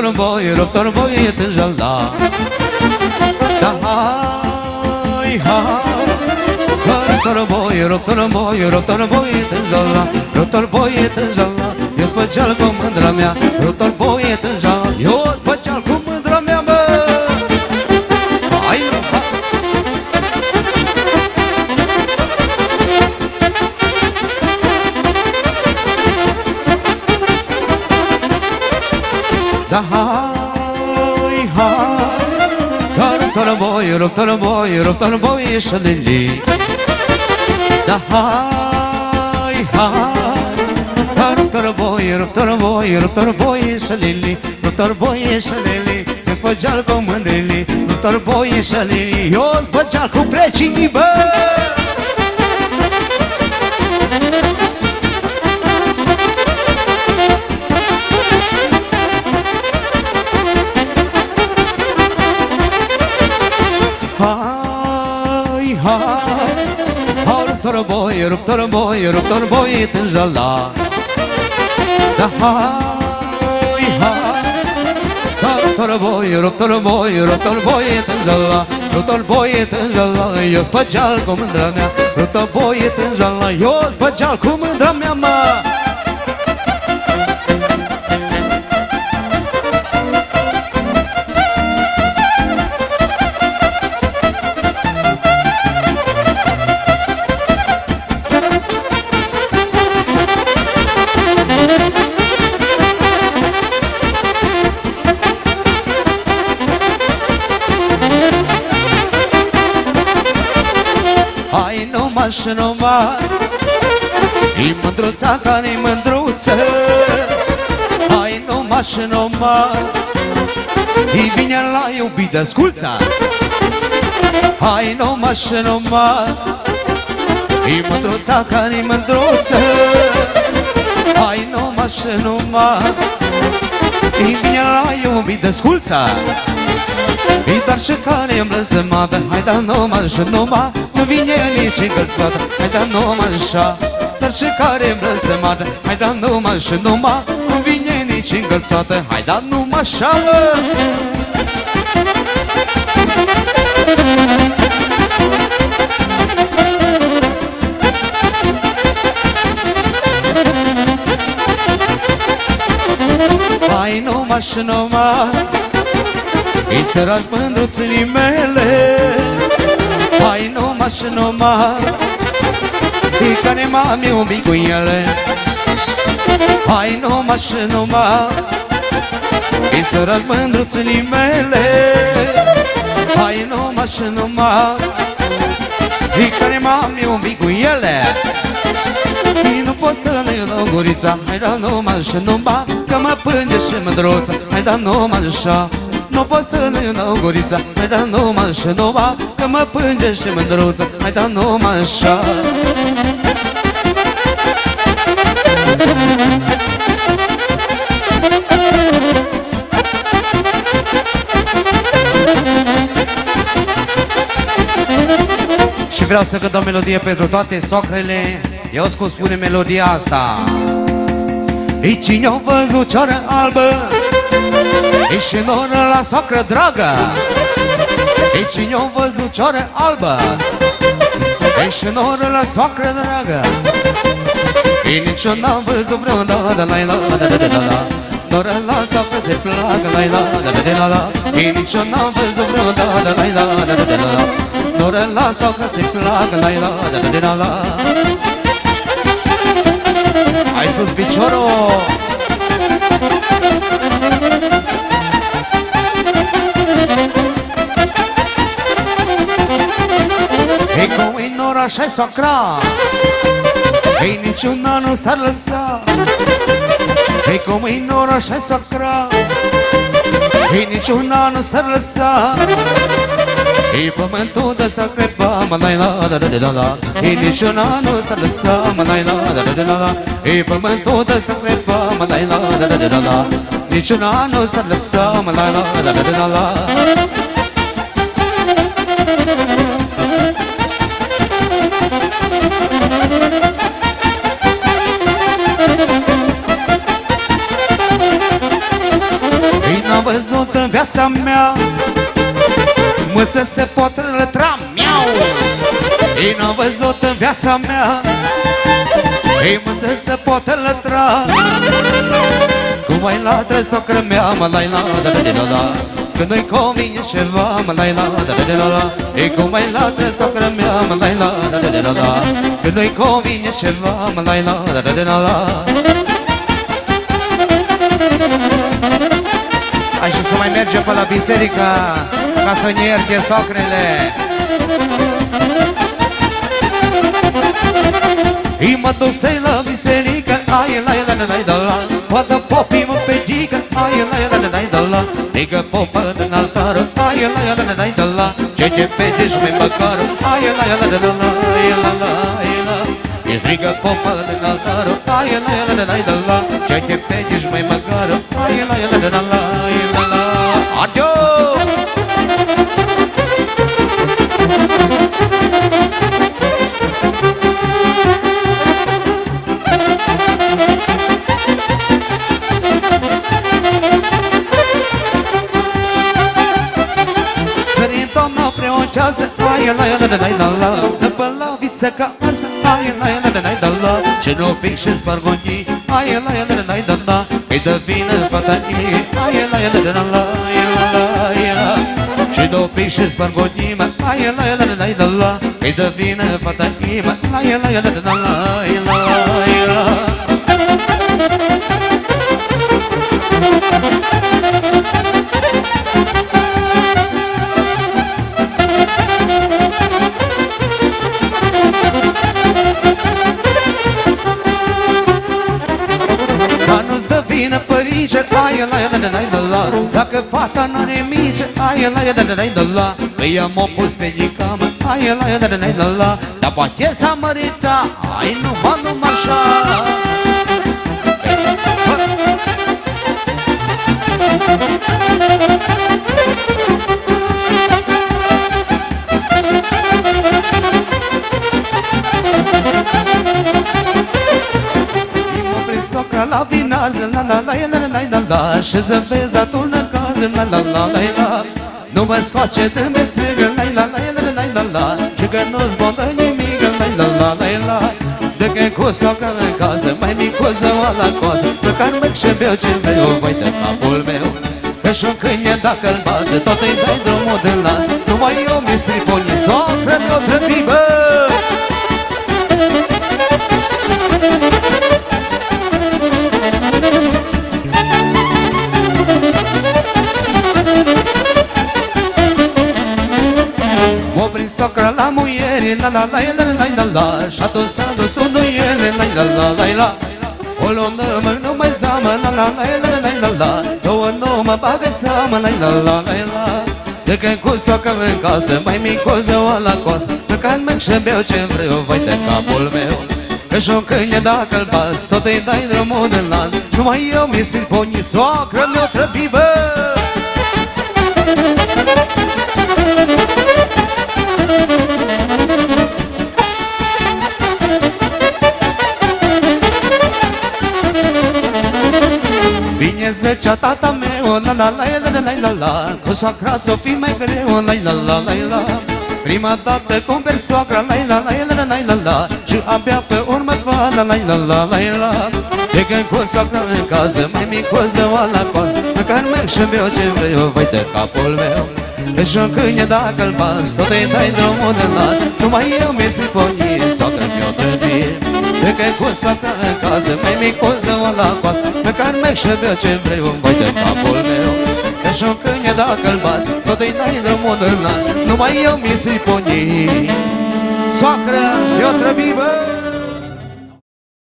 ruptor boi, ruptor boi e tânjala Da. Hai, hai. Ruptor boi, ruptor boi, ruptor boi e tânjala Ruptor boi e tânjala Eu spăceal cu mândra Ruptor boi, ruptor boi, ruptor boi e șalili Da hai, hai Ruptor boi, ruptor boi, ruptor boi e șalili Ruptor boi e șalili Eu spăgeal cu mândrili Ruptor boi e șalili Eu spăgeal cu precinii, bă ruptor boi, ruptor boi tânjala Da. Hai, hai. Hai, ruptor boi, ruptor boi, ruptor boi tânjala Ruptor boi tânjala Eu spăgeal cu mândra mea. Ruptor boi tânjala Eu spăgeal cu mândra mea, mă Hai numai și numai E mândruța care e mândruță. Hai numai și numai E vine la iubit asculța Hai numai și numai E mândruța care e mândruță. Hai numai și numai E vine la iubit asculța E dar și care îmi blestemată Hai da numai și numai. Nu vine nici încălțată Hai da numai așa Dar și care îmi blestemată Hai da numai și numai. Nu vine nici încălțată Hai da numai așa mă Hai numai și numai Îi săraci mândruțenii mele Hai numai și numai Îi care m-am iubit cu ele. Hai numai și numai Îi săraci mândruțenii mele Hai numai și numai Îi care m-am iubit cu ele. Și nu pot să ne dau gurița Hai da numai și numai Că mă plânge și mândruța Hai da numai așa Nu pot să ne dau gurița Hai da numai și numai Că mă plânge și mândruța Hai da numai așa. Și vreau să cânt o melodie pentru toate socrele. Eu cum spune melodia asta. E cine-o văzut cioară albă E și noră la socră dragă E cine-o văzut cioară albă E și noră la socră dragă E nici eu n-am văzut vreodată la la la la la la la Noră la socră se placă la la la la la la E nici eu n-am văzut vreodată la la la la la la Noră la socră se placă la la la la la la Hai sus piciorul! Cum e nora și socra Ei niciuna nu s-ar lăsa. Ei cum e nora și socra Ei niciuna nu s-ar lăsa. E pământul de să crepa Mă dai la da da da da. Da E niciuna nu s-ar lăsa Mă dai la da da da da. Da E pământul de să crepa Mă dai la da da da da da. Niciuna nu s-ar lăsa Mă dai la da da da da viața mea. Mâță se pot lătra, miau. Ei n-am văzut în viața mea. Ei mâță se pot lătra Cum ai latră socră mea, mă lai la da da da da. Când nu-i convine ceva, mă lai la da da da da. E cum ai latră socră mea, mă lai la da da da da. Când nu-i convine ceva, mă lai la da da da da Hai și să mai mergem pe la biserică Ca să ne ierte socrele I mă dusei la biserică Ai la la la la la la Poate popii mă pedică Ai la la la la la la Digă popă din altar Ai la la la la la la Ce te pedici mai măcar Ai la la la la la la la la И сдвига попа на алтару, ай ла ла ла ла ла Чай ты петишь мой магару, ай ла ла ла ла ла ла Адьо! Sărim doamna prea o ceasă, ai la la la la la la Dă pe la viță ca arsă, ai la el de n-ai da la Și nu pic și spargonii, ai la el de n-ai da la Că-i dă vină fatanii, ai la el de n-ai la, ai la la, ai la Și nu pic și spargonii, ai la el de n-ai da la Că-i dă vină fatanii, ai la el de n-ai la, ai la Dacă fata n-are mici Ai la da da da la Îi am pus pe nicam Ai la da da da la Dar poate s-a mărita Ai numai numai așa la vinar, la la la la la la la Și zâmbezi atunci la la la la la Nu mă scoace de mețigă La la la la la la la Și că nu-ți bondă nimic La la la la la De că cu socra în casă Mai micuză o la coasă Pe care mă și beau ce vreau Vai de capul meu Că și-un câine dacă-l bază Tot îi dai drumul de las Numai eu mi-i spriponi Socră mi-o trăbi, La la la la la la. La Și atunci s-a dus unduiele La la la la. La O lună mă nu mai zamă La la la la la. La la Două nu mă bagă seamă La la la la la. De când cu socă în casă Mai micos de o la coasă. Pe care merg și beau ce vreau Vai de capul meu. Că și-o câine dacă-l bas Tot îi dai drumul de lanț Numai eu mi-i spir ponii Soacră mi-o trăbi, la la la la la la Consacrați-o fi mai greu la la la la la Prima dată cumperi soacra la la la la la la la Și abia pe urmă la la la la la la E când consacra în casă mai micoză o la coasă Măcar merg și beau ce vreau, vai de capul meu Ești un câine dacă-l pas, tot îi dai drumul de la Numai eu mi-e spui că cu soacra în casă Mai micos de o la coasă Măcar merg și beau ce vreau Vai de capul meu. Că și un câine dacă-l bați Tot îi dai drumul de lat Numai eu mi-i striponi Soacră, eu trăbi, băi